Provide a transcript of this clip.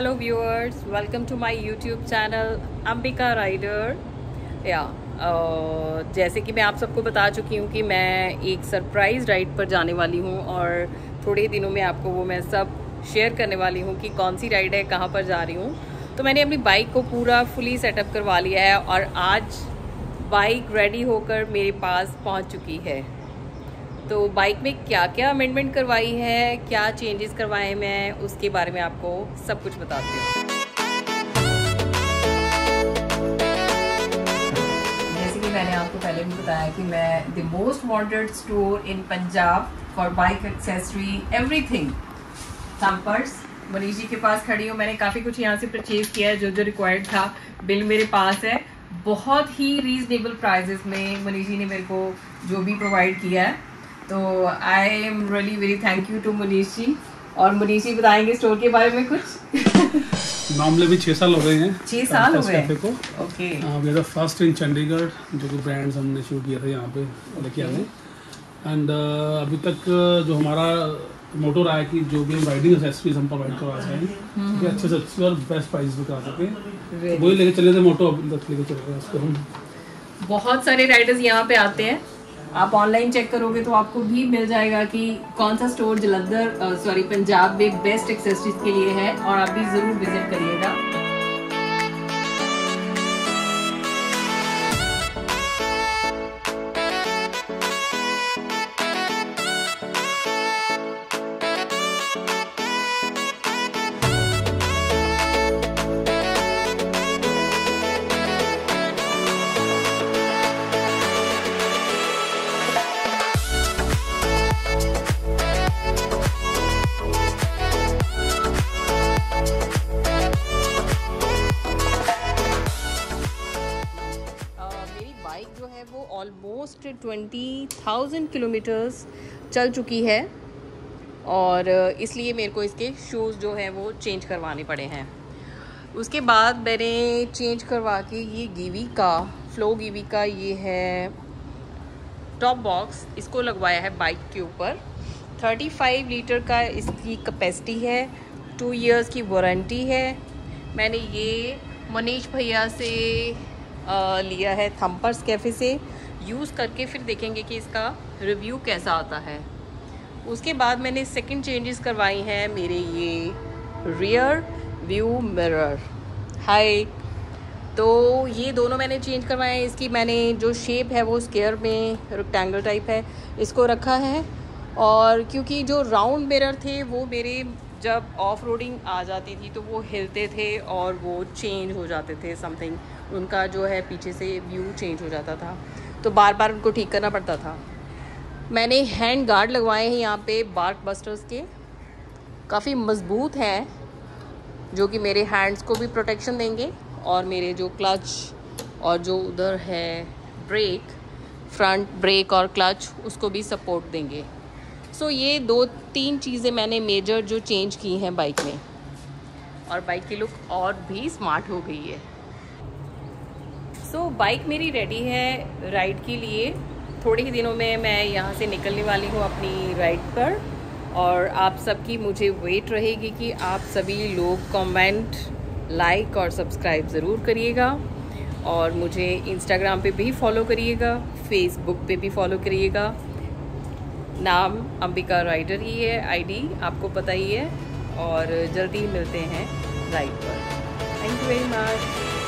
Hello viewers welcome to my YouTube channel Ambika rider या जैसे कि मैं आप सबको बता चुकी हूँ कि मैं एक सरप्राइज़ राइड पर जाने वाली हूँ और थोड़े दिनों में आपको वो मैं सब शेयर करने वाली हूँ कि कौन सी राइड है, कहाँ पर जा रही हूँ। तो मैंने अपनी बाइक को पूरा फुली सेटअप करवा लिया है और आज बाइक रेडी होकर मेरे पास पहुँच चुकी है। तो बाइक में क्या क्या अमेंडमेंट करवाई है, क्या चेंजेस करवाए मैं उसके बारे में आपको सब कुछ बताती हूँ। जैसे कि मैंने आपको पहले भी बताया कि मैं the most wanted store in Punjab for bike accessory everything thumpers Manish ji के पास खड़ी हूँ। मैंने काफ़ी कुछ यहाँ से परचेज किया है जो जो रिक्वायर्ड था। बिल मेरे पास है। बहुत ही रीजनेबल प्राइजेस में मनीष जी ने मेरे को जो भी प्रोवाइड किया है। तो I am really very thank you to Manish ji और मनीष जी बताएँगे स्टोर के बारे में कुछ? मामले भी छः साल हो गए हैं। छह साल हो गए? को। Okay we are first in Chandigarh जो कि ब्रांड्स हमने शुरू किया था यहाँ पे लेके आए। एंड अभी तक जो हमारा मोटो रहा है कि जो भी राइडिंग एसेसरीज हम प्रोवाइड करवा सकें कि अच्छे से अच्छी और बेस्ट प्राइस पे करा सके वही लेके चले थे मोटो अभी तक लेके चल रहे हैं उसको हम। बहुत सारे राइडर्स यहाँ पे आते हैं। आप ऑनलाइन चेक करोगे तो आपको भी मिल जाएगा कि कौन सा स्टोर जलंधर सॉरी पंजाब में बेस्ट एक्सेसरीज के लिए है और आप भी ज़रूर विज़िट करिएगा। ऑलमोस्ट ट्वेंटी थाउज़ेंड किलोमीटर्स चल चुकी है और इसलिए मेरे को इसके शूज़ जो हैं वो चेंज करवाने पड़े हैं। उसके बाद मैंने चेंज करवा के ये गीवी का फ्लो गीवी का ये है टॉप बॉक्स इसको लगवाया है बाइक के ऊपर। 35 लीटर का इसकी कैपेसिटी है टू इयर्स की वारंटी है। मैंने ये मनीष भैया से अ, लिया है थम्पर्स कैफ़े से। यूज़ करके फिर देखेंगे कि इसका रिव्यू कैसा आता है। उसके बाद मैंने सेकंड चेंजेस करवाई हैं, मेरे ये रियर व्यू मिरर हाय तो ये दोनों मैंने चेंज करवाए हैं। इसकी मैंने जो शेप है वो स्केयर में रेक्टेंगल टाइप है। इसको रखा है और क्योंकि जो राउंड मिरर थे, वो मेरे जब ऑफ़ रोडिंग आ जाती थी तो वो हिलते थे और वो चेंज हो जाते थे समथिंग उनका जो है पीछे से व्यू चेंज हो जाता था। तो बार बार उनको ठीक करना पड़ता था। मैंने हैंड गार्ड लगवाए हैं यहाँ पे बार्क बस्टर्स के। काफ़ी मज़बूत हैं जो कि मेरे हैंड्स को भी प्रोटेक्शन देंगे और मेरे जो क्लच और जो उधर है ब्रेक फ्रंट ब्रेक और क्लच उसको भी सपोर्ट देंगे। सो so, ये दो तीन चीज़ें मैंने मेजर जो चेंज की हैं बाइक में। और बाइक की लुक और भी स्मार्ट हो गई है। सो so, बाइक मेरी रेडी है राइड के लिए। थोड़े ही दिनों में मैं यहाँ से निकलने वाली हूँ अपनी राइड पर। और आप सबकी मुझे वेट रहेगी कि आप सभी लोग कमेंट लाइक और सब्सक्राइब ज़रूर करिएगा। और मुझे इंस्टाग्राम पे भी फॉलो करिएगा फेसबुक पे भी फॉलो करिएगा। नाम अंबिका राइडर ही है आईडी आपको पता ही है। और जल्दी मिलते हैं राइड पर। Thank you very much